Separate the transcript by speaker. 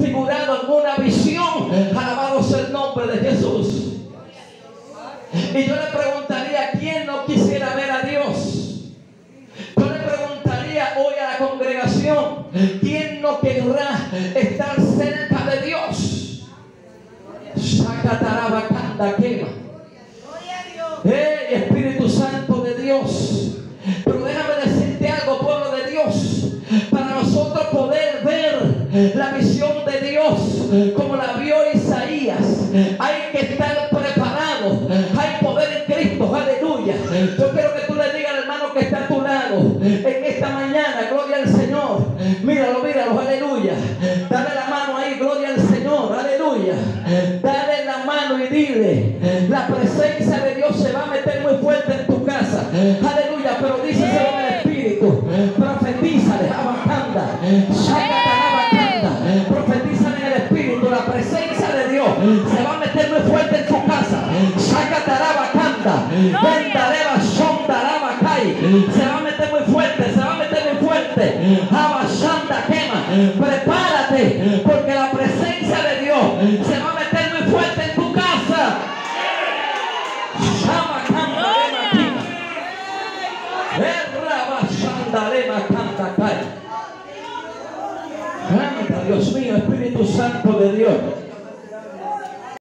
Speaker 1: figurado en una visión. Alabado sea el nombre de Jesús. Y yo le preguntaría, ¿quién no quisiera ver a Dios? Yo le preguntaría hoy a la congregación, ¿quién no querrá estar cerca de Dios? Sacatarabacanda quema. ¡Hey, Espíritu Santo de Dios! La visión de Dios como la vio Isaías, hay que estar preparado. Hay poder en Cristo, aleluya. Yo quiero que tú le digas al hermano que está a tu lado en esta mañana, gloria al Señor. Míralo, míralo, aleluya. Dale la mano ahí, gloria al Señor, aleluya. Dale la mano y dile, la presencia de Dios se va a meter muy fuerte en tu casa. Aleluya, pero díselo en el Espíritu. Profetízale, abacanda. Profetízale en el Espíritu. La presencia de Dios se va a meter muy fuerte en tu casa. Shacatarabacanda. Vendareba, sondarabacay. Se va a meter muy fuerte, se va a meter muy fuerte. Abashanda quema. Prepárate, porque la presencia de Dios se va a meter muy fuerte en tu casa. Errabashandalema canta Canta, Dios mío, Espíritu Santo de Dios.